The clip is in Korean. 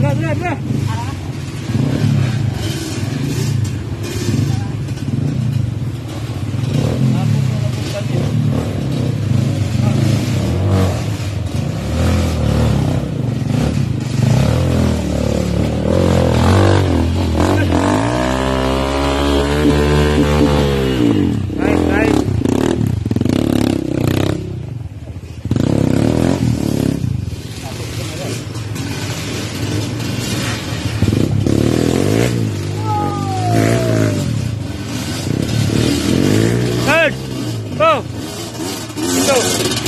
Run, run, run! Third. Go. Go.